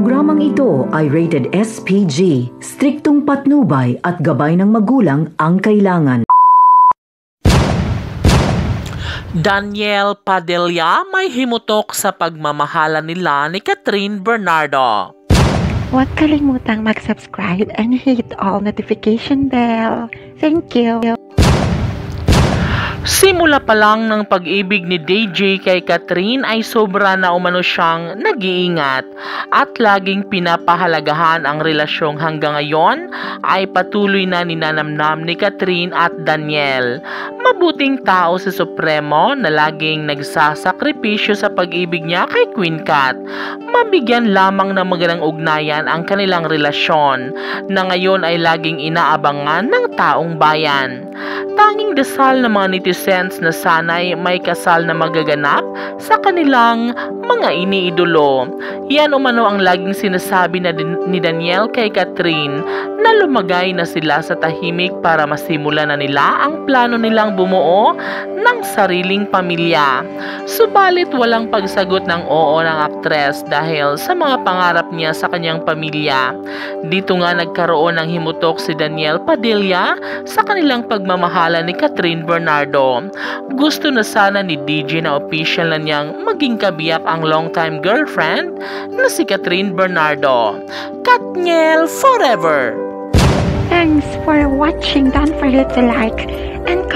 Programang ito ay rated SPG, striktong patnubay at gabay ng magulang ang kailangan. Daniel Padilla may himutok sa pagmamahala nila ni Catherine Bernardo. Huwag kalimutang mag-subscribe and hit all notification bell. Thank you. Simula pa lang ng pag-ibig ni DJ kay Catherine ay sobra na umano siyang nag-iingat at laging pinapahalagahan ang relasyong hanggang ngayon ay patuloy na ninanamnam ni Catherine at Daniel. Mabuting tao si Supremo na laging nagsasakripisyo sa pag-ibig niya kay Queen Cat. Mabigyan lamang ng magandang ugnayan ang kanilang relasyon na ngayon ay laging inaabangan ng taong bayan. Tanging dasal ng mga netizens na sanay may kasal na magaganap sa kanilang mga iniidolo. Yan umano ang laging sinasabi na ni Daniel kay Catherine na lumagay na sila sa tahimik para masimula na nila ang plano nilang bumuo ng sariling pamilya. Subalit walang pagsagot ng oo ng aktres dahil sa mga pangarap niya sa kanyang pamilya. Dito nga nagkaroon ng himutok si Daniel Padilla sa kanilang pagmamahala ni Catherine Bernardo. Gusto na sana ni DJ na official na niyang maging kabiyak ang longtime girlfriend na si Catherine Bernardo. Katniel forever! Thanks for watching. Don't forget to like and